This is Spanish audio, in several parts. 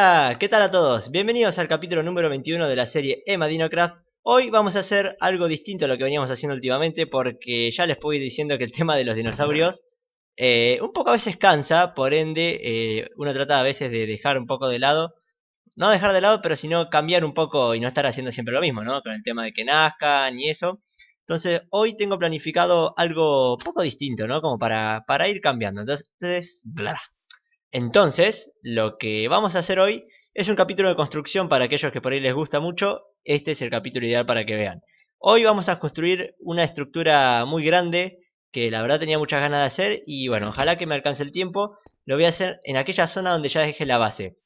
Hola, ¿qué tal a todos? Bienvenidos al capítulo número 21 de la serie Emma Dinocraft. Hoy vamos a hacer algo distinto a lo que veníamos haciendo últimamente porque ya les puedo ir diciendo que el tema de los dinosaurios eh, un poco a veces cansa, por ende eh, uno trata a veces de dejar un poco de lado, no dejar de lado, pero sino cambiar un poco y no estar haciendo siempre lo mismo, ¿no? Con el tema de que nazcan y eso. Entonces hoy tengo planificado algo un poco distinto, ¿no? Como para, para ir cambiando. Entonces, bla. Entonces, lo que vamos a hacer hoy es un capítulo de construcción para aquellos que por ahí les gusta mucho. Este es el capítulo ideal para que vean. Hoy vamos a construir una estructura muy grande que la verdad tenía muchas ganas de hacer y bueno, ojalá que me alcance el tiempo. Lo voy a hacer en aquella zona donde ya dejé la base.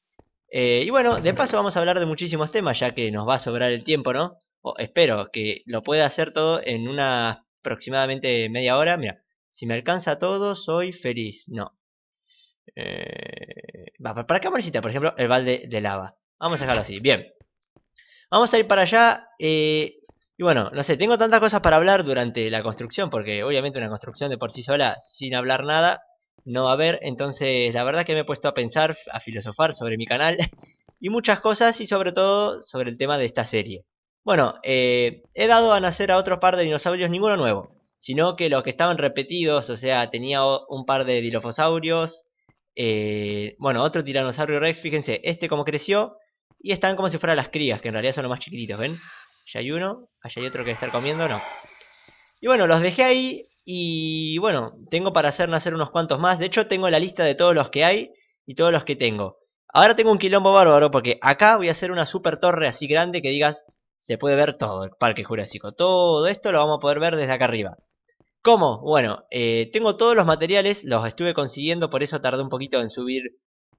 Eh, y bueno, de paso vamos a hablar de muchísimos temas ya que nos va a sobrar el tiempo, ¿no? O espero que lo pueda hacer todo en una aproximadamente media hora. Mira, si me alcanza todo soy feliz. No, eh, va, para necesita, por ejemplo, el balde de lava. Vamos a dejarlo así, bien. Vamos a ir para allá. Eh, y bueno, no sé, tengo tantas cosas para hablar durante la construcción, porque obviamente una construcción de por sí sola, sin hablar nada, no va a haber. Entonces, la verdad que me he puesto a pensar, a filosofar sobre mi canal, y muchas cosas, y sobre todo sobre el tema de esta serie. Bueno, eh, he dado a nacer a otro par de dinosaurios, ninguno nuevo, sino que los que estaban repetidos, o sea, tenía un par de dilofosaurios, eh, bueno, otro tiranosaurio rex, fíjense, este como creció. Y están como si fueran las crías, que en realidad son los más chiquititos, ¿ven? Ya hay uno, allá hay otro que estar comiendo, no. Y bueno, los dejé ahí y bueno, tengo para hacer nacer unos cuantos más. De hecho, tengo la lista de todos los que hay y todos los que tengo. Ahora tengo un quilombo bárbaro porque acá voy a hacer una super torre así grande que digas, se puede ver todo el parque jurásico. Todo esto lo vamos a poder ver desde acá arriba. ¿Cómo? Bueno, eh, tengo todos los materiales, los estuve consiguiendo, por eso tardé un poquito en subir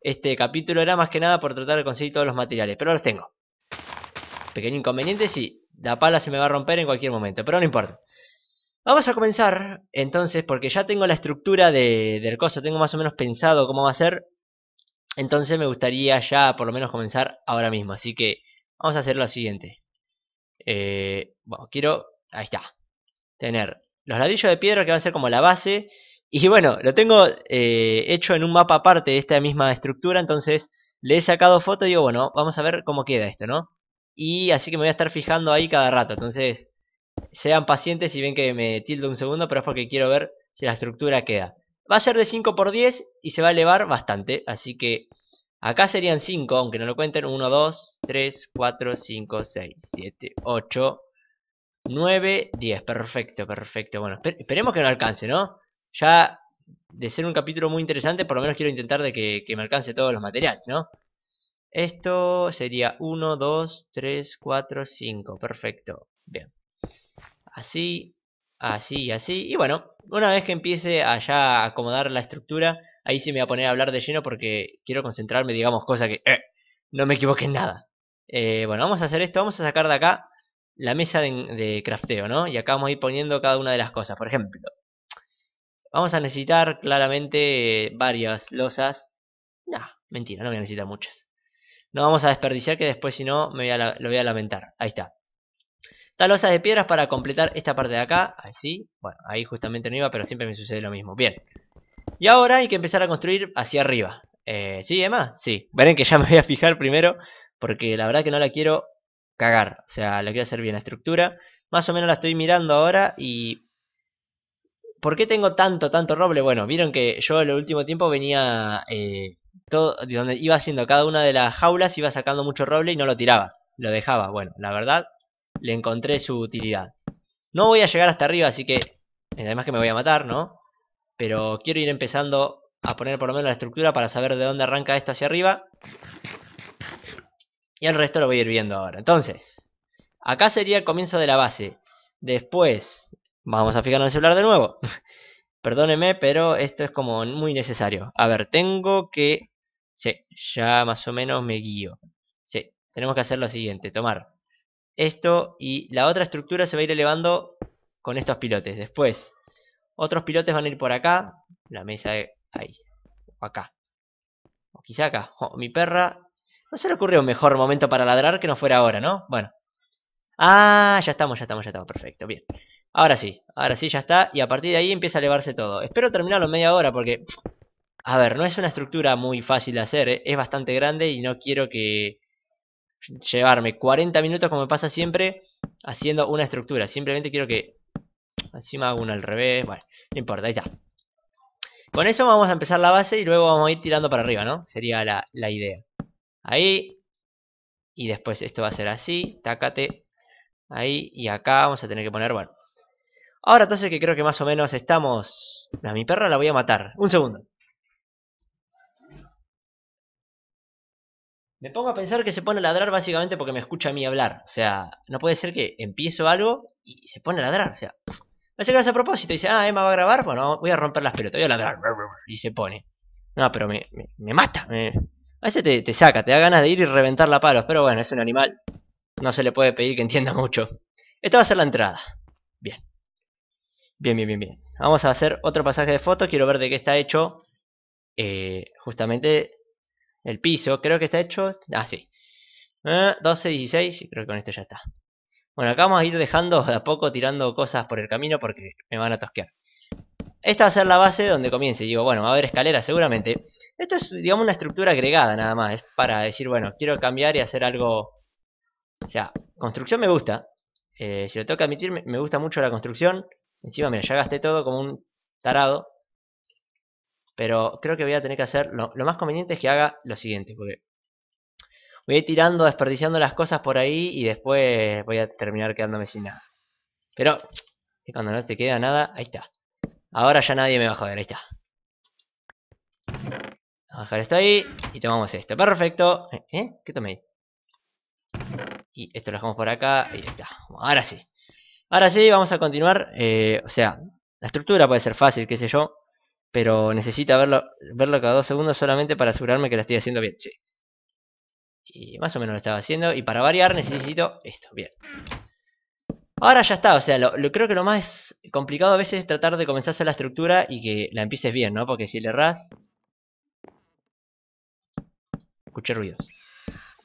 este capítulo. Era más que nada por tratar de conseguir todos los materiales, pero los tengo. Pequeño inconveniente, sí, la pala se me va a romper en cualquier momento, pero no importa. Vamos a comenzar, entonces, porque ya tengo la estructura de, del coso, tengo más o menos pensado cómo va a ser. Entonces me gustaría ya por lo menos comenzar ahora mismo, así que vamos a hacer lo siguiente. Eh, bueno, quiero, ahí está, tener los ladrillos de piedra que van a ser como la base. Y bueno, lo tengo eh, hecho en un mapa aparte de esta misma estructura, entonces le he sacado foto y digo, bueno, vamos a ver cómo queda esto, ¿no? Y así que me voy a estar fijando ahí cada rato, entonces sean pacientes si ven que me tildo un segundo, pero es porque quiero ver si la estructura queda. Va a ser de 5 por 10 y se va a elevar bastante, así que acá serían 5, aunque no lo cuenten, 1, 2, 3, 4, 5, 6, 7, 8, 9, 10. Perfecto, perfecto. Bueno, esperemos que no alcance, ¿no? Ya de ser un capítulo muy interesante, por lo menos quiero intentar de que, me alcance todos los materiales, ¿no? Esto sería 1, 2, 3, 4, 5. Perfecto. Bien. Así, así, así. Y bueno, una vez que empiece a ya acomodar la estructura, ahí sí me voy a poner a hablar de lleno porque quiero concentrarme, digamos, cosa que eh, no me equivoque en nada. Eh, bueno, vamos a hacer esto. Vamos a sacar de acá la mesa de, crafteo, ¿no? Y acá vamos a ir poniendo cada una de las cosas. Por ejemplo, vamos a necesitar claramente varias losas. No, mentira, no voy a necesitar muchas. No vamos a desperdiciar que después si no me voy lo voy a lamentar. Ahí está. Estas de piedras para completar esta parte de acá. Ahí sí. Bueno, ahí justamente no iba, pero siempre me sucede lo mismo. Bien. Y ahora hay que empezar a construir hacia arriba. Eh, ¿Sí, Emma? Sí. Verán que ya me voy a fijar primero. Porque la verdad que no la quiero cagar. O sea, le quiero hacer bien la estructura. Más o menos la estoy mirando ahora y... ¿Por qué tengo tanto, tanto roble? Bueno, vieron que yo en el último tiempo venía... Eh, todo, donde iba haciendo cada una de las jaulas, iba sacando mucho roble y no lo tiraba. Lo dejaba. Bueno, la verdad, le encontré su utilidad. No voy a llegar hasta arriba, así que... Además que me voy a matar, ¿no? Pero quiero ir empezando a poner por lo menos la estructura para saber de dónde arranca esto hacia arriba. Y el resto lo voy a ir viendo ahora. Entonces, acá sería el comienzo de la base. Después, vamos a fijarnos en el celular de nuevo. Perdóneme, pero esto es como muy necesario. A ver, tengo que... Sí, ya más o menos me guío. Sí, tenemos que hacer lo siguiente. Tomar esto y la otra estructura se va a ir elevando con estos pilotes. Después, otros pilotes van a ir por acá. La mesa de ahí. Acá. O quizá acá. Oh, mi perra no se le ocurrió un mejor momento para ladrar que no fuera ahora, ¿no? Bueno. Ah, ya estamos, ya estamos, ya estamos. Perfecto, bien. Ahora sí, ahora sí ya está. Y a partir de ahí empieza a elevarse todo. Espero terminarlo en media hora porque... a ver, no es una estructura muy fácil de hacer, ¿eh? es bastante grande y no quiero que llevarme 40 minutos como me pasa siempre haciendo una estructura. Simplemente quiero que encima hago una al revés, bueno, no importa, ahí está. Con eso vamos a empezar la base y luego vamos a ir tirando para arriba, ¿no? Sería la, la idea. Ahí. Y después esto va a ser así, tácate. Ahí y acá vamos a tener que poner, bueno. Ahora entonces que creo que más o menos estamos... A mi perra la voy a matar. Un segundo. Me pongo a pensar que se pone a ladrar básicamente porque me escucha a mí hablar. O sea, no puede ser que empiezo algo y se pone a ladrar. O sea, hace que a propósito. Dice, ah, Emma va a grabar. Bueno, voy a romper las pelotas. Voy a ladrar. Y se pone. No, pero me, me, mata. A veces te, saca, te da ganas de ir y reventar la palos. Pero bueno, es un animal. No se le puede pedir que entienda mucho. Esta va a ser la entrada. Bien. Bien, bien, bien, bien. Vamos a hacer otro pasaje de foto. Quiero ver de qué está hecho. Eh, justamente el piso, creo que está hecho... Ah, sí. 12, 16, y creo que con esto ya está. Bueno, acá vamos a ir dejando de a poco tirando cosas por el camino porque me van a tosquear. Esta va a ser la base donde comience. Digo, bueno, va a haber escaleras seguramente. Esto es, digamos, una estructura agregada nada más. Es para decir, bueno, quiero cambiar y hacer algo... O sea, construcción me gusta. Eh, si lo tengo que admitir, me gusta mucho la construcción. Encima, mira, ya gasté todo como un tarado. Pero creo que voy a tener que hacer... Lo, más conveniente es que haga lo siguiente. Porque voy a ir tirando, desperdiciando las cosas por ahí. Y después voy a terminar quedándome sin nada. Pero cuando no te queda nada... Ahí está. Ahora ya nadie me va a joder. Ahí está. Vamos a dejar esto ahí. Y tomamos esto. Perfecto. ¿Eh? ¿Qué tomé? Y esto lo dejamos por acá. Y ahí está. Ahora sí. Ahora sí, vamos a continuar. Eh, o sea, la estructura puede ser fácil, qué sé yo. Pero necesita verlo, verlo cada dos segundos solamente para asegurarme que lo estoy haciendo bien. Sí. Y más o menos lo estaba haciendo. Y para variar necesito esto. Bien. Ahora ya está, o sea, lo, creo que lo más complicado a veces es tratar de comenzar a hacer la estructura y que la empieces bien, ¿no? Porque si le erras... Escuché ruidos.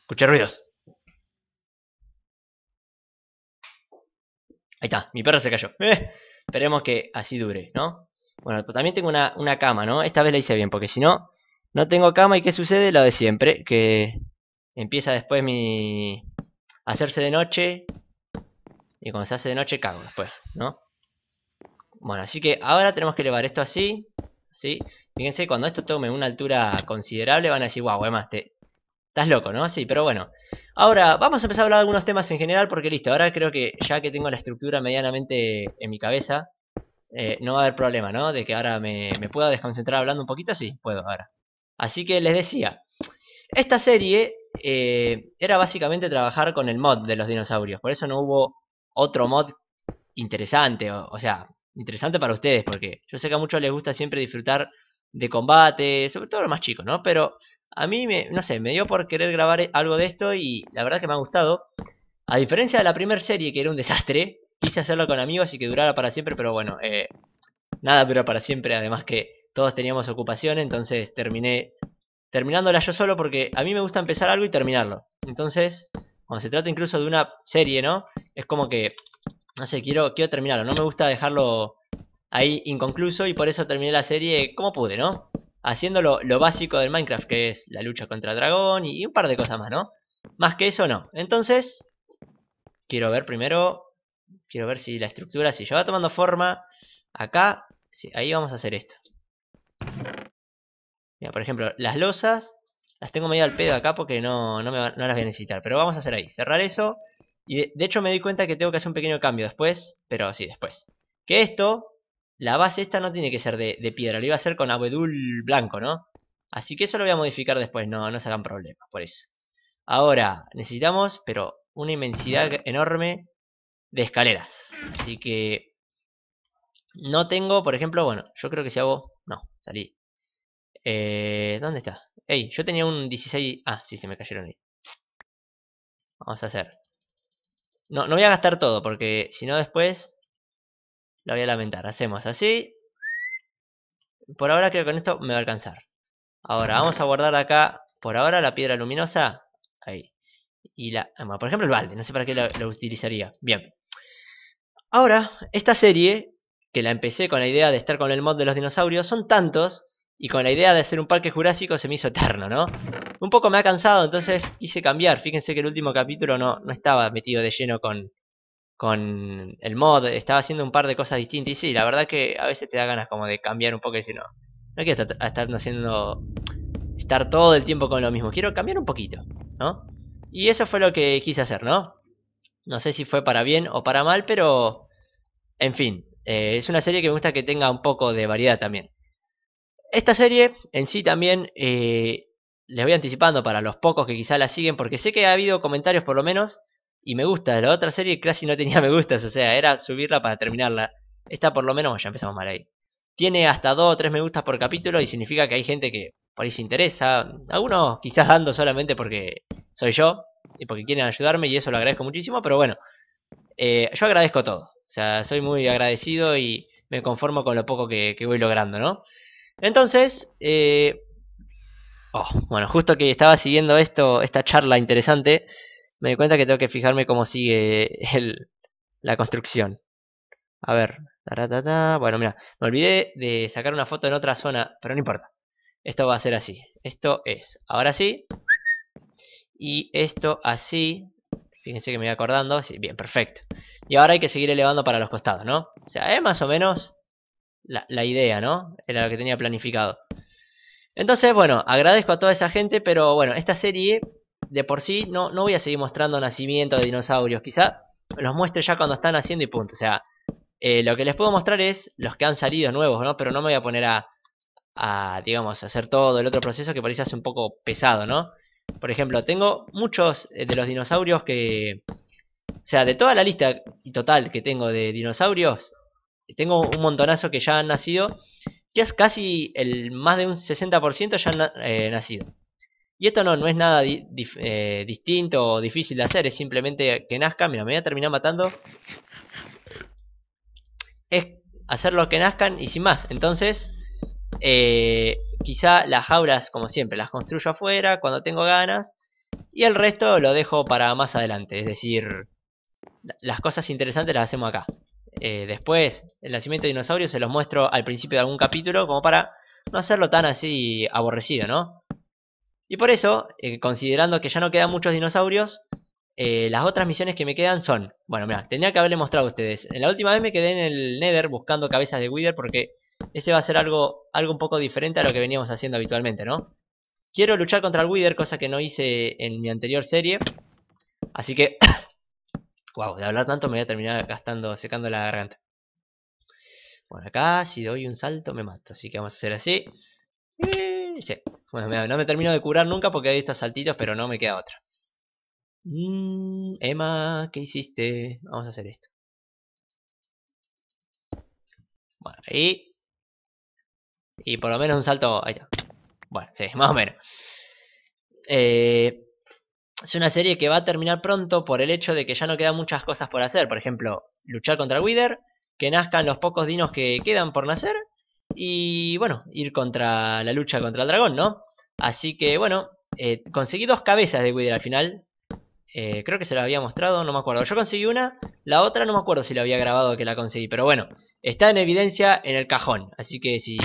Escuché ruidos. Ahí está, mi perro se cayó. Eh, esperemos que así dure, ¿no? Bueno, también tengo una, cama, ¿no? Esta vez la hice bien, porque si no, no tengo cama y ¿qué sucede? Lo de siempre, que empieza después mi... hacerse de noche y cuando se hace de noche cago después, ¿no? Bueno, así que ahora tenemos que elevar esto así, ¿sí? Fíjense, cuando esto tome una altura considerable van a decir, wow, además te... Estás loco, ¿no? Sí, pero bueno. Ahora, vamos a empezar a hablar de algunos temas en general porque listo, ahora creo que ya que tengo la estructura medianamente en mi cabeza, eh, no va a haber problema, ¿no? De que ahora me, pueda desconcentrar hablando un poquito, sí, puedo ahora. Así que les decía, esta serie eh, era básicamente trabajar con el mod de los dinosaurios, por eso no hubo otro mod interesante, o, sea, interesante para ustedes, porque yo sé que a muchos les gusta siempre disfrutar de combate, sobre todo los más chicos, ¿no? Pero a mí, me, no sé, me dio por querer grabar algo de esto y la verdad que me ha gustado. A diferencia de la primera serie, que era un desastre, Quise hacerlo con amigos y que durara para siempre, pero bueno, eh, nada dura para siempre, además que todos teníamos ocupación, entonces terminé terminándola yo solo porque a mí me gusta empezar algo y terminarlo. Entonces, cuando se trata incluso de una serie, ¿no? Es como que, no sé, quiero, quiero terminarlo, no me gusta dejarlo ahí inconcluso y por eso terminé la serie como pude, ¿no? Haciendo lo, básico del Minecraft, que es la lucha contra dragón y un par de cosas más, ¿no? Más que eso, no. Entonces, quiero ver primero Quiero ver si la estructura, si ya va tomando forma. Acá, sí, ahí vamos a hacer esto. Mira, por ejemplo, las losas las tengo medio al pedo acá porque no, no, las voy a necesitar. Pero vamos a hacer ahí, cerrar eso. Y de, hecho me doy cuenta que tengo que hacer un pequeño cambio después. Pero sí, después. Que esto, la base esta no tiene que ser de, piedra. Lo iba a hacer con abedul blanco, ¿no? Así que eso lo voy a modificar después. No, no se problemas por eso. Ahora, necesitamos, pero una inmensidad enorme de escaleras. Así que no tengo, por ejemplo, bueno, yo creo que si hago... No, salí. Eh, ¿Dónde está? Ey, yo tenía un 16... Ah, sí, se me cayeron ahí. Vamos a hacer. No, no voy a gastar todo porque si no después lo voy a lamentar. Hacemos así. Por ahora creo que con esto me va a alcanzar. Ahora vamos a guardar acá, por ahora, la piedra luminosa. Ahí. Y la... Ah, por ejemplo el balde, no sé para qué lo utilizaría. Bien. Ahora, esta serie, que la empecé con la idea de estar con el mod de los dinosaurios, son tantos Y con la idea de hacer un parque jurásico se me hizo eterno, ¿no? Un poco me ha cansado, entonces quise cambiar. Fíjense que el último capítulo no, no estaba metido de lleno con, con el mod. Estaba haciendo un par de cosas distintas. Y sí, la verdad que a veces te da ganas como de cambiar un poco y decir, no, no quiero estar, estar haciendo... Estar todo el tiempo con lo mismo. Quiero cambiar un poquito, ¿no? Y eso fue lo que quise hacer, ¿no? No sé si fue para bien o para mal, pero... En fin, eh, es una serie que me gusta que tenga un poco de variedad también. Esta serie en sí también eh, les voy anticipando para los pocos que quizá la siguen, porque sé que ha habido comentarios por lo menos, y me gusta. La otra serie casi no tenía me gustas, o sea, era subirla para terminarla. Esta por lo menos, ya empezamos mal ahí. Tiene hasta 2 o 3 me gustas por capítulo y significa que hay gente que por ahí se interesa. Algunos quizás dando solamente porque soy yo y porque quieren ayudarme y eso lo agradezco muchísimo, pero bueno, eh, yo agradezco todo. O sea, soy muy agradecido y me conformo con lo poco que, voy logrando, ¿no? Entonces, eh, oh, bueno, justo que estaba siguiendo esto, esta charla interesante, me di cuenta que tengo que fijarme cómo sigue la construcción. A ver, bueno, mira, me olvidé de sacar una foto en otra zona, pero no importa. Esto va a ser así. Esto es, ahora sí. Y esto así. Fíjense que me voy acordando. Sí, bien, perfecto. Y ahora hay que seguir elevando para los costados, ¿no? O sea, es más o menos la, idea, ¿no? Era lo que tenía planificado. Entonces, bueno, agradezco a toda esa gente, pero bueno, esta serie de por sí no, no voy a seguir mostrando nacimiento de dinosaurios. Quizá los muestre ya cuando están haciendo y punto. O sea, eh, lo que les puedo mostrar es los que han salido nuevos, ¿no? Pero no me voy a poner a, a, digamos, hacer todo el otro proceso que parece un poco pesado, ¿no? Por ejemplo, tengo muchos eh, de los dinosaurios que... O sea, de toda la lista y total que tengo de dinosaurios, tengo un montonazo que ya han nacido, que es casi el más de un 60% ya han eh, nacido. Y esto no, no es nada eh, distinto o difícil de hacer, es simplemente que nazcan, mira, me voy a terminar matando. Es hacerlo que nazcan y sin más. Entonces, eh, quizá las jaulas, como siempre, las construyo afuera cuando tengo ganas. Y el resto lo dejo para más adelante. Es decir, las cosas interesantes las hacemos acá. Eh, después, el nacimiento de dinosaurios se los muestro al principio de algún capítulo como para no hacerlo tan así aborrecido, ¿no? Y por eso, eh, considerando que ya no quedan muchos dinosaurios, las otras misiones que me quedan son... Bueno, mira, tenía que haberle mostrado a ustedes. En la última vez me quedé en el Nether buscando cabezas de Wither porque ese va a ser algo, algo un poco diferente a lo que veníamos haciendo habitualmente, ¿no? Quiero luchar contra el Wither, cosa que no hice en mi anterior serie. Así que... wow, de hablar tanto me voy a terminar gastando, secando la garganta. Bueno, acá si doy un salto me mato, así que vamos a hacer así. Sí. Bueno, no me termino de curar nunca porque he visto saltitos, pero no me queda otra. Mm, Emma, ¿qué hiciste? Vamos a hacer esto. Bueno, ahí y por lo menos un salto... Ahí está. Bueno, sí, más o menos. Eh, es una serie que va a terminar pronto por el hecho de que ya no quedan muchas cosas por hacer. Por ejemplo, luchar contra el Wither, que nazcan los pocos dinos que quedan por nacer. Y bueno, ir contra la lucha contra el dragón, ¿no? Así que bueno, eh, conseguí dos cabezas de Wither al final. Eh, creo que se las había mostrado, no me acuerdo. Yo conseguí una, la otra no me acuerdo si la había grabado que la conseguí. Pero bueno, está en evidencia en el cajón. Así que si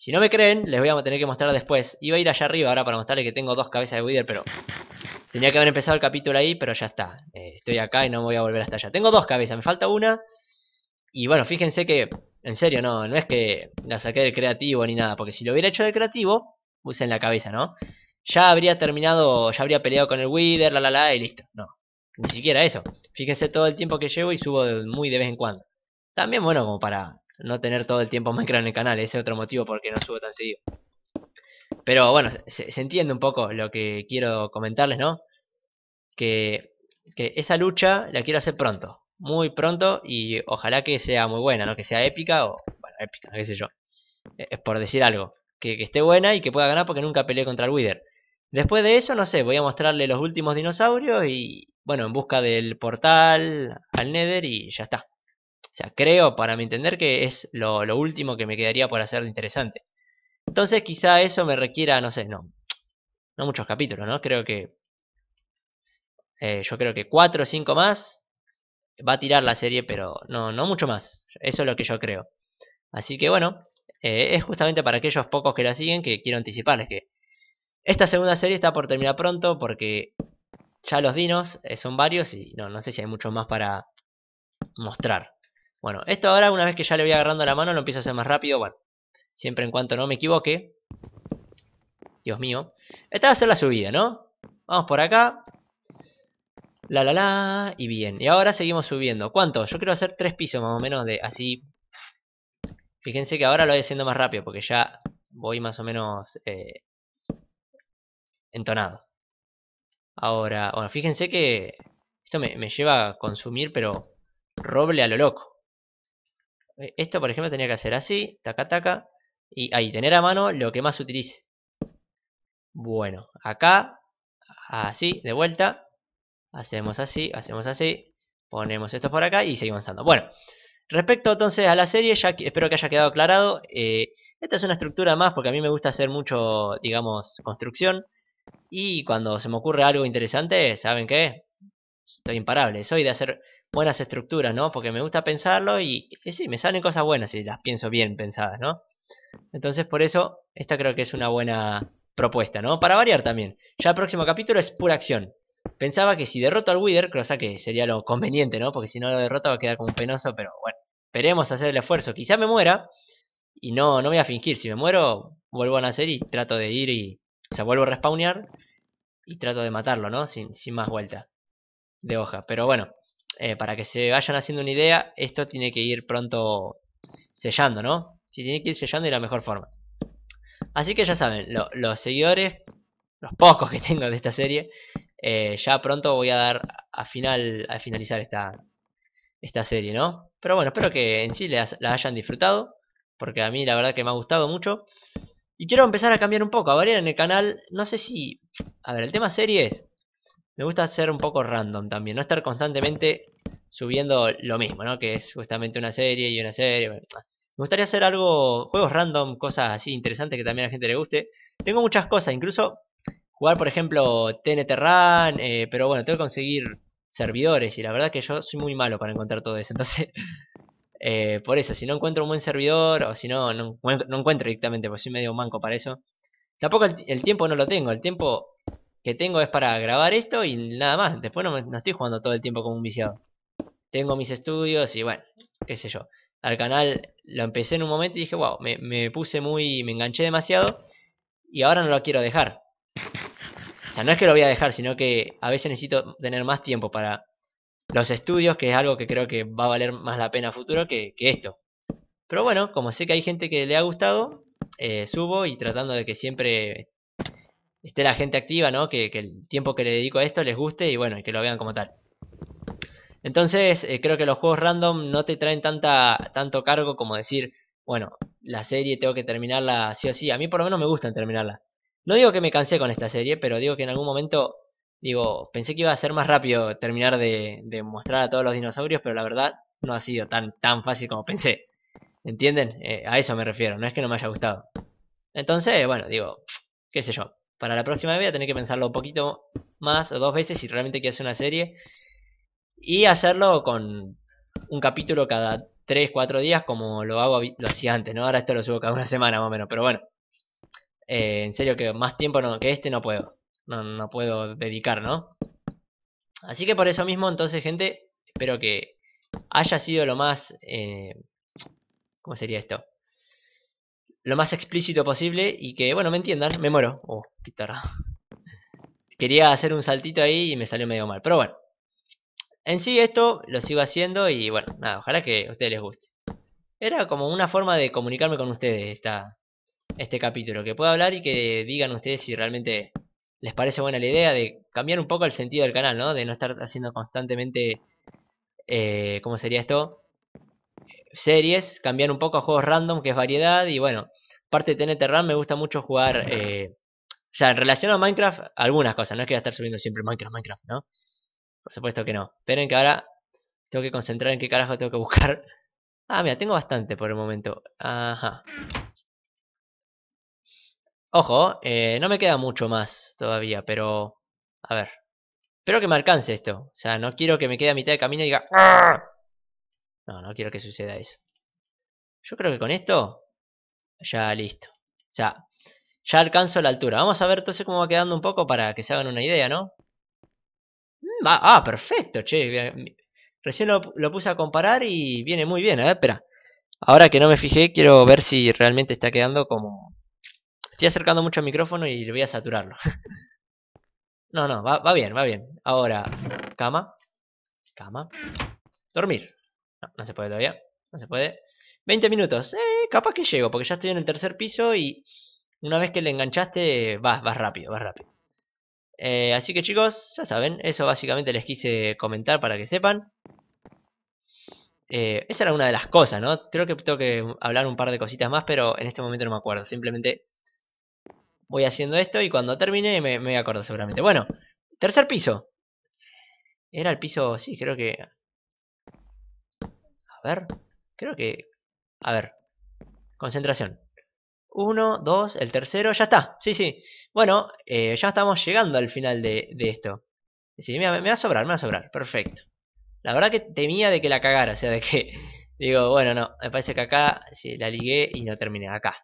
si no me creen, les voy a tener que mostrar después. Iba a ir allá arriba ahora para mostrarles que tengo dos cabezas de Wither, pero... Tenía que haber empezado el capítulo ahí, pero ya está. Eh, estoy acá y no voy a volver hasta allá. Tengo dos cabezas, me falta una. Y bueno, fíjense que, en serio, no, no es que la saqué del creativo ni nada. Porque si lo hubiera hecho del creativo, puse en la cabeza, ¿no? Ya habría terminado, ya habría peleado con el Wither, la la la, y listo. No, ni siquiera eso. Fíjense todo el tiempo que llevo y subo muy de vez en cuando. También, bueno, como para no tener todo el tiempo Minecraft en el canal. Ese es otro motivo por qué no subo tan seguido. Pero bueno, se, entiende un poco lo que quiero comentarles, ¿no? Que, esa lucha la quiero hacer pronto. Muy pronto y ojalá que sea muy buena, ¿no? Que sea épica o... Bueno, épica, qué sé yo. E, es por decir algo. Que, esté buena y que pueda ganar porque nunca peleé contra el Wither. Después de eso, no sé, voy a mostrarle los últimos dinosaurios y... Bueno, en busca del portal al Nether y ya está. O sea, creo, para mi entender, que es lo, último que me quedaría por hacer de interesante. Entonces quizá eso me requiera, no sé, no, no muchos capítulos, ¿no? Creo que... Eh, yo creo que 4 o 5 más va a tirar la serie, pero no, no mucho más. Eso es lo que yo creo. Así que bueno, eh, es justamente para aquellos pocos que la siguen que quiero anticiparles que esta segunda serie está por terminar pronto porque ya los dinos eh, son varios y no, no sé si hay mucho más para mostrar. Bueno, esto ahora una vez que ya le voy agarrando la mano lo empiezo a hacer más rápido, bueno, siempre en cuanto no me equivoque. Dios mío. Esta va a ser la subida, ¿no? Vamos por acá. La la la. Y bien. Y ahora seguimos subiendo. ¿Cuánto? Yo quiero hacer tres pisos más o menos de así. Fíjense que ahora lo voy haciendo más rápido porque ya voy más o menos eh, entonado. Ahora, bueno, fíjense que esto me, me lleva a consumir, pero roble a lo loco. Eh, esto, por ejemplo, tenía que hacer así, taca, taca. Y ahí, tener a mano lo que más utilice. Bueno, acá, así, de vuelta. Hacemos así, hacemos así. Ponemos esto por acá y seguimos avanzando. Bueno, respecto entonces a la serie, ya espero que haya quedado aclarado. Eh, esta es una estructura más porque a mí me gusta hacer mucho, digamos, construcción. Y cuando se me ocurre algo interesante, ¿saben qué? Estoy imparable. Soy de hacer buenas estructuras, ¿no? Porque me gusta pensarlo y, sí, me salen cosas buenas y las pienso bien pensadas, ¿no? Entonces por eso esta creo que es una buena propuesta, ¿no? Para variar también. Ya el próximo capítulo es pura acción. Pensaba que si derroto al Wither, cosa que sería lo conveniente, ¿no? Porque si no lo derrota va a quedar como un penoso, pero bueno, esperemos hacer el esfuerzo. Quizá me muera y no, no voy a fingir. Si me muero, vuelvo a nacer y trato de ir y... O sea, vuelvo a respawnear y trato de matarlo, ¿no? Sin, sin más vuelta de hoja. Pero bueno, eh, para que se vayan haciendo una idea, esto tiene que ir pronto sellando, ¿no? Si tiene que ir sellando de la mejor forma. Así que ya saben, los seguidores, los pocos que tengo de esta serie, eh, ya pronto voy a dar a, final, a finalizar esta, esta serie, ¿no? Pero bueno, espero que en sí la, la hayan disfrutado, porque a mí la verdad que me ha gustado mucho. Y quiero empezar a cambiar un poco, a variar en el canal, no sé si... A ver, el tema series, me gusta ser un poco random también, no estar constantemente subiendo lo mismo, ¿no? Que es justamente una serie y una serie. Me gustaría hacer algo, juegos random, cosas así interesantes que también a la gente le guste. Tengo muchas cosas, incluso jugar, por ejemplo, TNT Run, eh, pero bueno, tengo que conseguir servidores y la verdad que yo soy muy malo para encontrar todo eso. Entonces, eh, por eso, si no encuentro un buen servidor o si no, no, encuentro directamente, porque soy medio manco para eso. Tampoco el tiempo no lo tengo, el tiempo que tengo es para grabar esto y nada más. Después no, no estoy jugando todo el tiempo como un viciado. Tengo mis estudios y bueno, qué sé yo. Al canal lo empecé en un momento y dije, wow, me, me puse muy, me enganché demasiado y ahora no lo quiero dejar. O sea, no es que lo voy a dejar, sino que a veces necesito tener más tiempo para los estudios, que es algo que creo que va a valer más la pena a futuro que, que esto. Pero bueno, como sé que hay gente que le ha gustado, eh, subo y tratando de que siempre esté la gente activa, ¿no? Que, el tiempo que le dedico a esto les guste y bueno, que lo vean como tal. Entonces, eh, creo que los juegos random no te traen tanta, tanto cargo como decir, bueno, la serie tengo que terminarla sí o sí. A mí por lo menos me gusta terminarla. No digo que me cansé con esta serie, pero digo que en algún momento, digo, pensé que iba a ser más rápido terminar de, mostrar a todos los dinosaurios, pero la verdad no ha sido tan, tan fácil como pensé. ¿Entienden? Eh, a eso me refiero, no es que no me haya gustado. Entonces, bueno, digo, qué sé yo. Para la próxima vez voy a tener que pensarlo un poquito más o dos veces si realmente quiero hacer una serie. Y hacerlo con un capítulo cada 3, 4 días como lo hago lo hacía antes, ¿no? Ahora esto lo subo cada una semana más o menos, pero bueno. Eh, en serio que más tiempo que este no puedo. No, puedo dedicar, ¿no? Así que por eso mismo, entonces, gente, espero que haya sido lo más... Eh, ¿Cómo sería esto? lo más explícito posible y que, bueno, me entiendan, me muero. Oh, qué Quería hacer un saltito ahí y me salió medio mal, pero bueno. En sí esto lo sigo haciendo y bueno, nada, ojalá que a ustedes les guste. Era como una forma de comunicarme con ustedes esta, este capítulo, que pueda hablar y que digan ustedes si realmente les parece buena la idea de cambiar un poco el sentido del canal, ¿no? De no estar haciendo constantemente, eh, ¿cómo sería esto? Series, cambiar un poco a juegos random, que es variedad, y bueno, parte de TNT Run me gusta mucho jugar. Eh, o sea, en relación a Minecraft, algunas cosas. No es que voy a estar subiendo siempre Minecraft, Minecraft, ¿no? Por supuesto que no. Esperen que ahora tengo que concentrar en qué carajo tengo que buscar. Ah, mira, tengo bastante por el momento. Ajá. Ojo, eh, no me queda mucho más todavía, pero... A ver. Espero que me alcance esto. O sea, no quiero que me quede a mitad de camino y diga... No, no quiero que suceda eso. Yo creo que con esto Ya listo. O sea, ya alcanzo la altura. Vamos a ver entonces cómo va quedando un poco para que se hagan una idea, ¿no? Ah, perfecto, che. Recién lo, puse a comparar y viene muy bien. A ver, espera. Ahora que no me fijé, quiero ver si realmente está quedando como... Estoy acercando mucho al micrófono y voy a saturarlo. no, no, va, va bien, va bien. Ahora, cama. Cama. Dormir. No, no se puede todavía. No se puede. 20 minutos. Eh, capaz que llego, porque ya estoy en el tercer piso y una vez que le enganchaste, vas, vas rápido, vas rápido. Eh, así que chicos, ya saben, eso básicamente les quise comentar para que sepan. Eh, esa era una de las cosas, ¿no? Creo que tengo que hablar un par de cositas más, pero en este momento no me acuerdo. Simplemente voy haciendo esto y cuando termine me, me acuerdo seguramente. Bueno, tercer piso. Era el piso, sí, creo que... A ver, creo que... A ver, concentración. Uno, dos, el tercero, ya está. Sí, sí. Bueno, eh, ya estamos llegando al final de, esto. Sí, me, me va a sobrar, me va a sobrar. Perfecto. La verdad que temía de que la cagara, o sea, de que... Digo, bueno, no, me parece que acá la ligué y no terminé. Acá.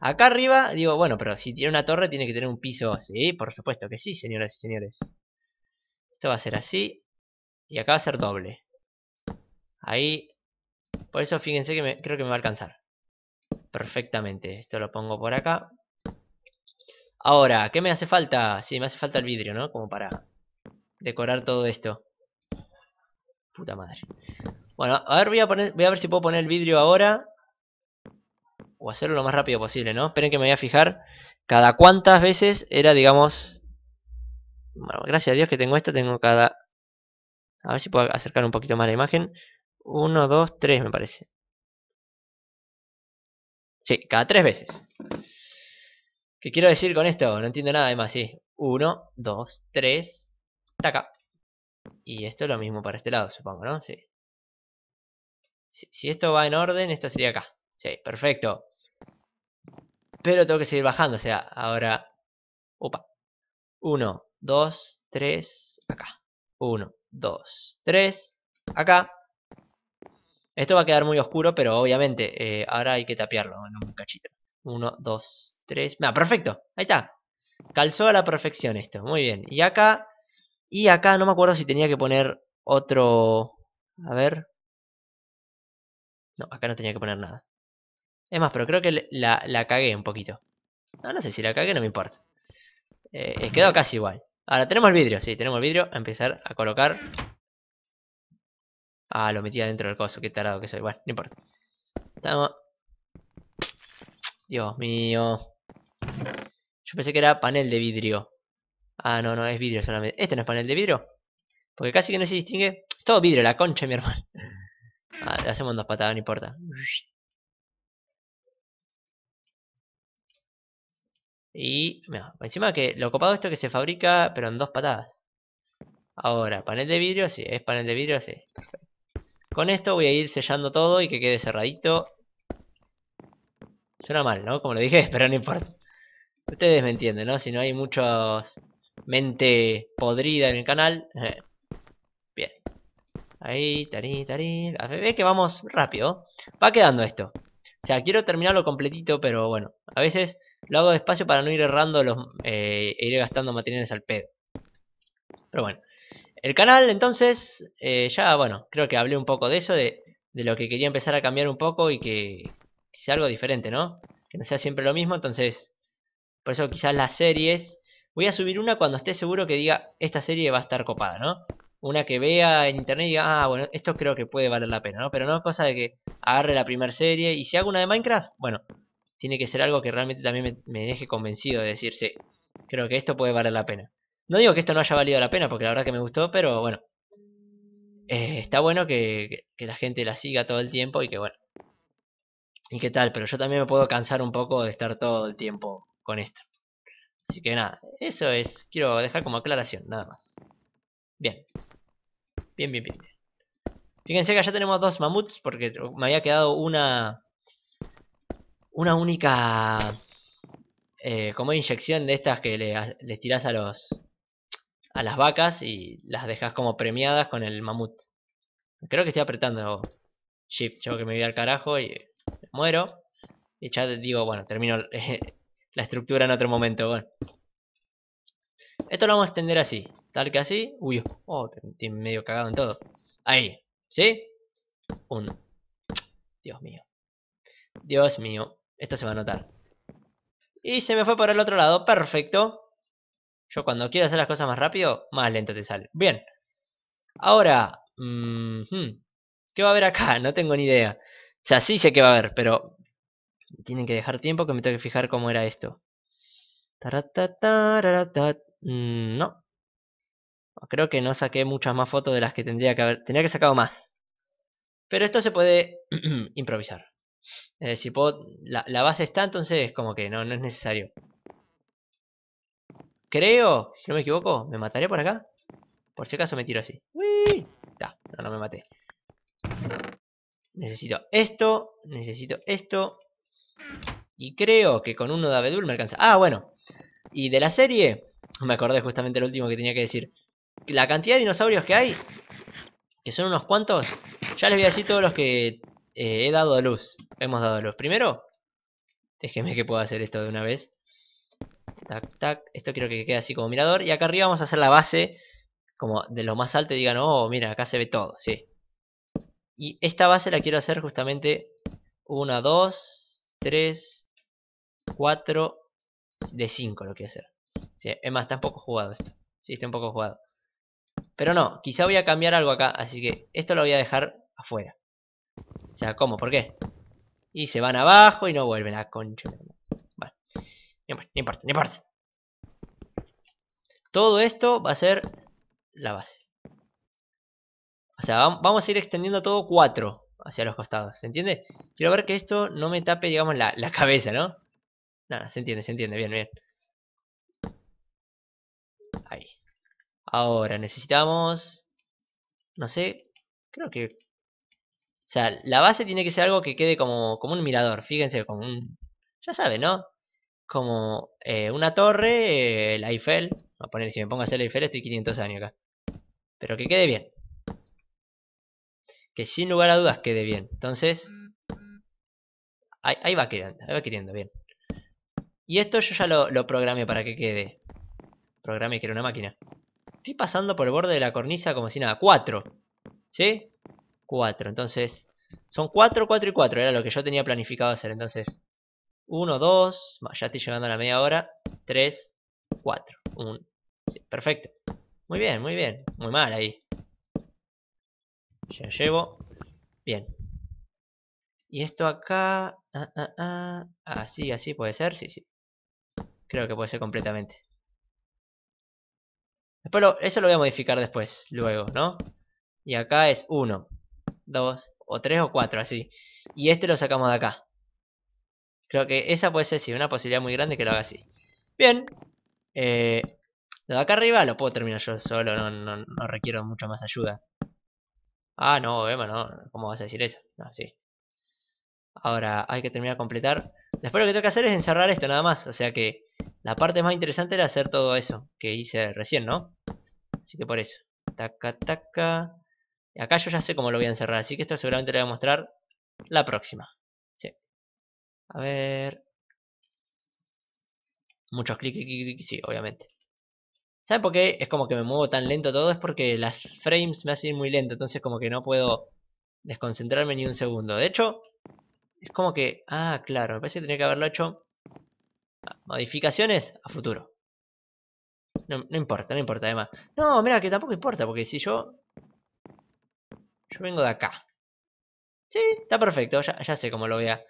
Acá arriba, digo, bueno, pero si tiene una torre tiene que tener un piso. Sí, por supuesto que sí, señoras y señores. Esto va a ser así. Y acá va a ser doble. Ahí. Por eso fíjense que me, creo que me va a alcanzar. Perfectamente. Esto lo pongo por acá. Ahora, ¿qué me hace falta? Sí, me hace falta el vidrio, ¿no? Como para decorar todo esto. Puta madre. Bueno, a ver, voy a, poner, voy a ver si puedo poner el vidrio ahora. O hacerlo lo más rápido posible, ¿no? Esperen que me voy a fijar. Cada cuántas veces era, digamos... Bueno, gracias a Dios que tengo esto, tengo cada... A ver si puedo acercar un poquito más la imagen. Uno, dos, tres me parece. Sí, cada tres veces. ¿Qué quiero decir con esto? No entiendo nada de más, sí. Uno, dos, tres. Taca. Y esto es lo mismo para este lado, supongo, ¿no? Sí. Si, esto va en orden, esto sería acá. Sí, perfecto. Pero tengo que seguir bajando, o sea, ahora... Opa. Uno, dos, tres, acá. Uno, dos, tres, acá. Esto va a quedar muy oscuro, pero obviamente eh, ahora hay que tapearlo en un cachito. Uno, dos, tres. Mira, perfecto. Ahí está. Calzó a la perfección esto. Muy bien. Y acá. Y acá no me acuerdo si tenía que poner otro. A ver. No, acá no tenía que poner nada. Es más, pero creo que la, la cagué un poquito. No, no sé si la cagué, no me importa. Eh, quedó casi igual. Ahora tenemos el vidrio, sí, tenemos el vidrio. A empezar a colocar Ah, lo metía dentro del coso, qué tarado que soy. Bueno, no importa. Estamos... Dios mío. Yo pensé que era panel de vidrio. Ah, no, no, es vidrio solamente. ¿Este no es panel de vidrio? Porque casi que no se distingue. todo vidrio, la concha, mi hermano. Ah, le hacemos dos patadas, no importa. Y, encima que lo copado esto que se fabrica, pero en dos patadas. Ahora, panel de vidrio, sí, es panel de vidrio, sí. Perfecto. Con esto voy a ir sellando todo y que quede cerradito. Suena mal, ¿no? Como lo dije, pero no importa. Ustedes me entienden, ¿no? Si no hay muchos mente podrida en el canal. Eh, bien. Ahí, tarí, tarí. Ve que vamos rápido. Va quedando esto. O sea, quiero terminarlo completito, pero bueno. A veces lo hago despacio para no ir errando los, eh, e ir gastando materiales al pedo. Pero bueno. El canal, entonces, eh, ya, bueno, creo que hablé un poco de eso, de, lo que quería empezar a cambiar un poco y que, sea algo diferente, ¿no? Que no sea siempre lo mismo, entonces, por eso quizás las series, voy a subir una cuando esté seguro que diga, esta serie va a estar copada, ¿no? Una que vea en internet y diga, ah, bueno, esto creo que puede valer la pena, ¿no? Pero no cosa de que agarre la primera serie y si hago una de Minecraft, bueno, tiene que ser algo que realmente también me, me deje convencido de decir, sí, creo que esto puede valer la pena. No digo que esto no haya valido la pena, porque la verdad que me gustó, pero bueno. Eh, está bueno que, la gente la siga todo el tiempo y que bueno. Y qué tal, pero yo también me puedo cansar un poco de estar todo el tiempo con esto. Así que nada, eso es, quiero dejar como aclaración, nada más. Bien. Bien, bien, bien. Fíjense que ya tenemos dos mamuts porque me había quedado una... Una única... Eh, como inyección de estas que le, les tirás a los a las vacas y las dejas como premiadas con el mamut. Creo que estoy apretando Shift, yo que me voy al carajo y muero. Y ya digo, bueno, termino la estructura en otro momento. Bueno. Esto lo vamos a extender así. Tal que así. Uy, oh, estoy medio cagado en todo. Ahí. ¿Sí? Un. Dios mío. Dios mío. Esto se va a notar. Y se me fue por el otro lado. Perfecto. Yo cuando quiero hacer las cosas más rápido, más lento te sale. Bien. Ahora. ¿Qué va a haber acá? No tengo ni idea. O sea, sí sé que va a haber, pero... Tienen que dejar tiempo que me tengo que fijar cómo era esto. Mm, no. Creo que no saqué muchas más fotos de las que tendría que haber. Tendría que sacado más. Pero esto se puede improvisar. Es decir, la, la, base está, entonces como que no, no es necesario. Creo, si no me equivoco, ¿me mataré por acá? Por si acaso me tiro así. No, no me maté. Necesito esto, necesito esto. Y creo que con uno de abedul me alcanza. Ah, bueno. Y de la serie, me acordé justamente el último que tenía que decir. La cantidad de dinosaurios que hay, que son unos cuantos, ya les voy a decir todos los que eh, he dado a luz. Hemos dado a luz. Primero, déjeme que pueda hacer esto de una vez. Tac, tac. Esto quiero que quede así como mirador. Y acá arriba vamos a hacer la base como de lo más alto y digan, oh, mira, acá se ve todo, sí. Y esta base la quiero hacer justamente 1, 2, 3, 4, de 5 lo quiero hacer. Sí, es más, está un poco jugado esto. Sí, está un poco jugado. Pero no, quizá voy a cambiar algo acá, así que esto lo voy a dejar afuera. O sea, ¿cómo? ¿Por qué? Y se van abajo y no vuelven a concha. Bueno, no importa, no importa. Todo esto va a ser la base. O sea, vamos a ir extendiendo todo 4 hacia los costados, ¿se entiende? Quiero ver que esto no me tape, digamos, la, la cabeza, ¿no? Nada, se entiende, se entiende, bien, bien. Ahí. Ahora, necesitamos... No sé, creo que... O sea, la base tiene que ser algo que quede como, como un mirador, fíjense, como un... Ya saben, ¿no? Como eh, una torre, el Eiffel. a poner, si me pongo a hacer el Eiffel estoy 500 años acá. Pero que quede bien que sin lugar a dudas quede bien. Entonces, ahí, va quedando, ahí va quedando bien. Y esto yo ya lo, programé para que quede. Programé que era una máquina. Estoy pasando por el borde de la cornisa como si nada. 4. ¿Sí? 4. Entonces, son 4, 4 y 4. Era lo que yo tenía planificado hacer. Entonces, 1, 2. Ya estoy llegando a la media hora. 3, 4. 1. perfecto. Muy bien, muy bien. Muy mal ahí. Ya llevo. Bien. Y esto acá... Ah, ah, ah, así, así puede ser. Sí, sí. Creo que puede ser completamente. Después eso lo voy a modificar después, luego, ¿no? Y acá es 1, 2, o 3 o 4, así. Y este lo sacamos de acá. Creo que esa puede ser, sí, una posibilidad muy grande que lo haga así. Bien. Eh, lo de acá arriba lo puedo terminar yo solo, no, requiero mucha más ayuda. Ah, no, Emma, no. ¿Cómo vas a decir eso? No, sí. Ahora hay que terminar de completar. Después lo que tengo que hacer es encerrar esto nada más. O sea que la parte más interesante era hacer todo eso que hice recién, ¿no? Así que por eso. Taca, taca. Y acá yo ya sé cómo lo voy a encerrar. Así que esto seguramente lo voy a mostrar la próxima. A ver. Muchos clic, clic, clic, sí, obviamente. ¿Saben por qué es como que me muevo tan lento todo? Es porque las frames me hacen ir muy lento, entonces como que no puedo desconcentrarme ni un segundo. De hecho, es como que... Ah, claro, me parece que tenía que haberlo hecho... Modificaciones a futuro. No, importa, no importa además. No, mira, que tampoco importa, porque si yo... Yo vengo de acá. Sí, está perfecto, ya, sé cómo lo voy a...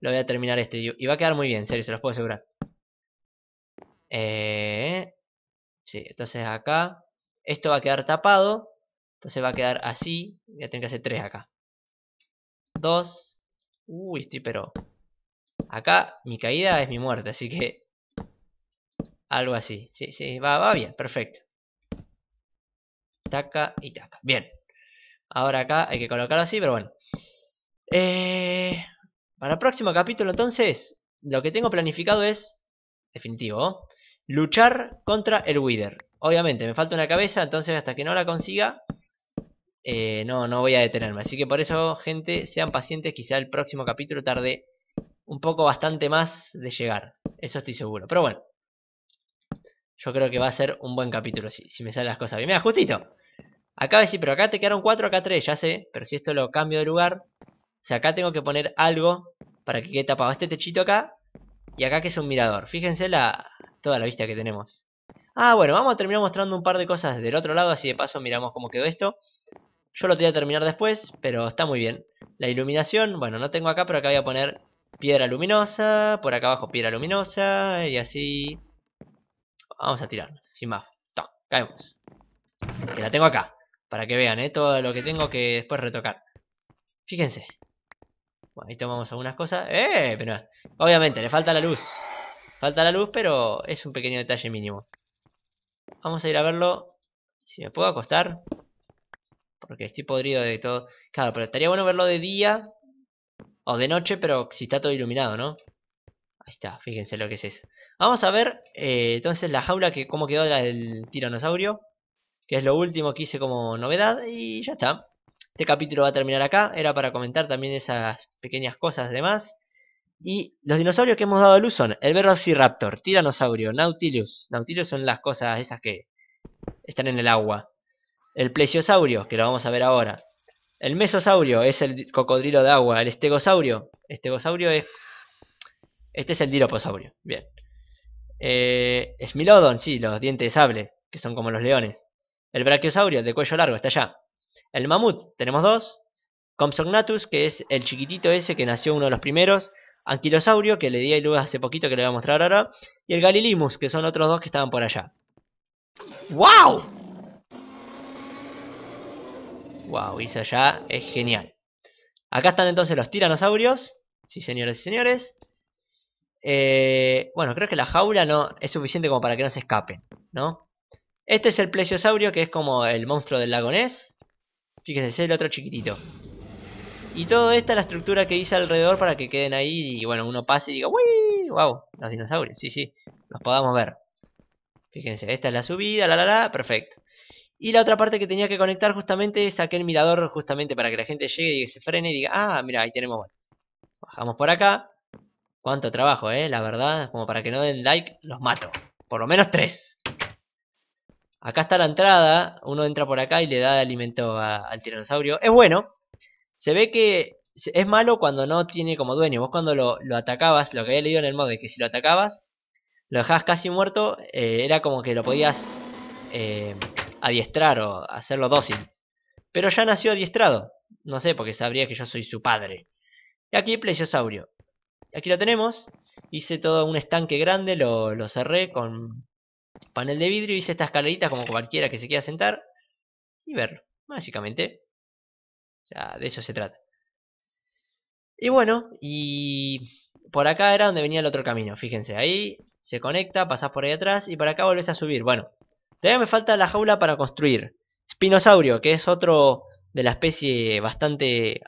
Lo voy a terminar esto y, y va a quedar muy bien, en serio, se los puedo asegurar. Eh... Sí, entonces acá, esto va a quedar tapado. Entonces va a quedar así. Voy a tener que hacer 3 acá. 2. Uy, estoy pero... Acá mi caída es mi muerte, así que... Algo así. Sí, sí, va, va bien, perfecto. Taca y taca. Bien. Ahora acá hay que colocarlo así, pero bueno. Eh, para el próximo capítulo entonces, lo que tengo planificado es... Definitivo. Luchar contra el Wither. Obviamente, me falta una cabeza, entonces hasta que no la consiga, eh, no, no voy a detenerme. Así que por eso, gente, sean pacientes. Quizá el próximo capítulo tarde un poco bastante más de llegar. Eso estoy seguro. Pero bueno. Yo creo que va a ser un buen capítulo si, si me salen las cosas bien. Mira, justito. Acá decir, pero acá te quedaron 4, acá 3, ya sé. Pero si esto lo cambio de lugar. O sea, acá tengo que poner algo para que quede tapado este techito acá. Y acá que es un mirador. Fíjense la, toda la vista que tenemos. Ah, bueno, vamos a terminar mostrando un par de cosas del otro lado. Así de paso miramos cómo quedó esto. Yo lo tenía que terminar después, pero está muy bien. La iluminación, bueno, no tengo acá, pero acá voy a poner piedra luminosa. Por acá abajo piedra luminosa. Y así... Vamos a tirarnos, sin más. Toc, caemos. Que la tengo acá. Para que vean, ¿eh? Todo lo que tengo que después retocar. Fíjense. Ahí tomamos algunas cosas. ¡Eh! Pero obviamente, le falta la luz. Falta la luz, pero es un pequeño detalle mínimo. Vamos a ir a verlo. Si me puedo acostar. Porque estoy podrido de todo. Claro, pero estaría bueno verlo de día. O de noche, pero si está todo iluminado, ¿no? Ahí está, fíjense lo que es eso. Vamos a ver eh, entonces la jaula, que cómo quedó la del tiranosaurio que es lo último que hice como novedad y ya está. Este capítulo va a terminar acá, era para comentar también esas pequeñas cosas demás. Y los dinosaurios que hemos dado a luz son el Velociraptor, Tiranosaurio, Nautilus. Nautilus son las cosas esas que están en el agua. El Plesiosaurio, que lo vamos a ver ahora. El Mesosaurio es el cocodrilo de agua. El Estegosaurio. Estegosaurio es... Este es el Diroposaurio. Bien. Eh, Smilodon, sí, los dientes de sable, que son como los leones. El brachiosaurio de cuello largo está allá. El mamut, tenemos dos. Compsognathus, que es el chiquitito ese que nació uno de los primeros. Anquilosaurio, que le di a luz hace poquito que le voy a mostrar ahora. Y el Galilimus, que son otros dos que estaban por allá. ¡Wow! ¡Wow! Hizo allá, es genial. Acá están entonces los tiranosaurios. Sí, señores y señores. Eh, bueno, creo que la jaula no es suficiente como para que no se escapen, ¿no? Este es el plesiosaurio, que es como el monstruo del lago Ness. Fíjense, es el otro chiquitito. Y todo esta es la estructura que hice alrededor para que queden ahí y bueno, uno pase y diga, ¡Uy! ¡Wow! Los dinosaurios, sí, sí, los podamos ver. Fíjense, esta es la subida, la la la, perfecto. Y la otra parte que tenía que conectar justamente saqué el mirador justamente para que la gente llegue y se frene y diga, ah, mira, ahí tenemos, Bajamos por acá. Cuánto trabajo, eh, la verdad, como para que no den like, los mato. Por lo menos tres. Acá está la entrada, uno entra por acá y le da alimento al tiranosaurio. Es bueno, se ve que es malo cuando no tiene como dueño. Vos cuando lo, atacabas, lo que había leído en el modo es que si lo atacabas, lo dejabas casi muerto, eh, era como que lo podías eh, adiestrar o hacerlo dócil. Pero ya nació adiestrado. No sé, porque sabría que yo soy su padre. Y aquí plesiosaurio. Aquí lo tenemos. Hice todo un estanque grande, lo cerré con panel de vidrio, hice esta escalerita como cualquiera que se quiera sentar y verlo, básicamente. O sea, de eso se trata. Y bueno, y por acá era donde venía el otro camino, fíjense, ahí se conecta, pasás por ahí atrás y por acá volvés a subir. Bueno, todavía me falta la jaula para construir. Spinosaurio, que es otro de la especie bastante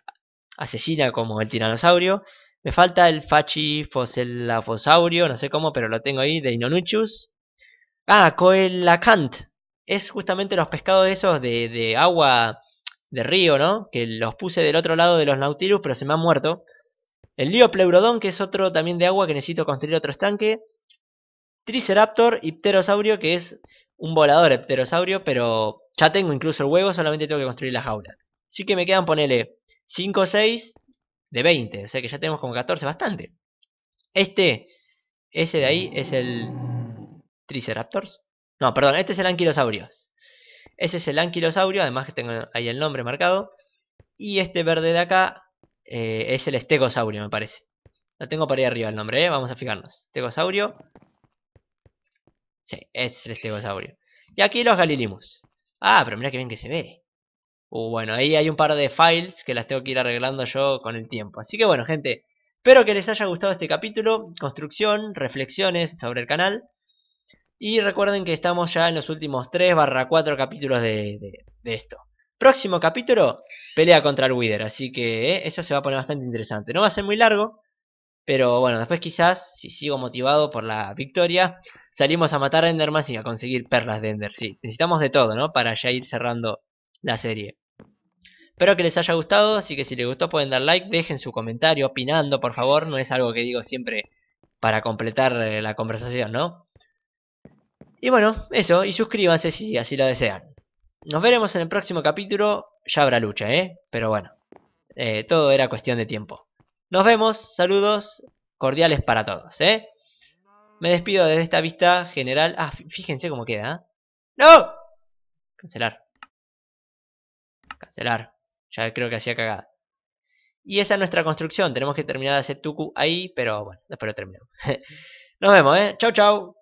asesina como el tiranosaurio. Me falta el Fachifosaurio, no sé cómo, pero lo tengo ahí, de Inonuchus. Ah, Coelacant. Es justamente los pescados esos de, de agua de río, ¿no? Que los puse del otro lado de los Nautilus, pero se me han muerto. El Liopleurodon, que es otro también de agua que necesito construir otro estanque. Triceraptor y Pterosaurio, que es un volador pterosaurio, pero ya tengo incluso el huevo, solamente tengo que construir la jaula. Así que me quedan, ponele, 5 o 6 de 20, o sea que ya tenemos como 14, bastante. Este, ese de ahí es el Triceratops. No, perdón, este es el anquilosaurio. Ese es el anquilosaurio, además que tengo ahí el nombre marcado. Y este verde de acá eh, es el estegosaurio, me parece. Lo tengo por ahí arriba el nombre, ¿eh? vamos a fijarnos. Estegosaurio. Sí, es el estegosaurio. Y aquí los galilimus. Ah, pero mira que bien que se ve. Uh, bueno, ahí hay un par de files que las tengo que ir arreglando yo con el tiempo. Así que bueno, gente, espero que les haya gustado este capítulo. Construcción, reflexiones sobre el canal. Y recuerden que estamos ya en los últimos 3 barra 4 capítulos de, esto. Próximo capítulo, pelea contra el Wither. Así que eh, eso se va a poner bastante interesante. No va a ser muy largo. Pero bueno, después quizás, si sigo motivado por la victoria, salimos a matar a Enderman y a conseguir perlas de Ender. Sí, necesitamos de todo, ¿no? Para ya ir cerrando la serie. Espero que les haya gustado, así que si les gustó pueden dar like, dejen su comentario opinando, por favor. No es algo que digo siempre para completar eh, la conversación, ¿no? Y bueno, eso, y suscríbanse si así lo desean. Nos veremos en el próximo capítulo, ya habrá lucha, ¿eh? Pero bueno, eh, todo era cuestión de tiempo. Nos vemos, saludos cordiales para todos, ¿eh? Me despido desde esta vista general. Ah, fíjense cómo queda, ¿eh? ¡No! Cancelar. Cancelar. Ya creo que hacía cagada. Y esa es nuestra construcción. Tenemos que terminar de hacer tuku ahí, pero bueno, después lo terminamos. Nos vemos, ¿eh? Chau, chau.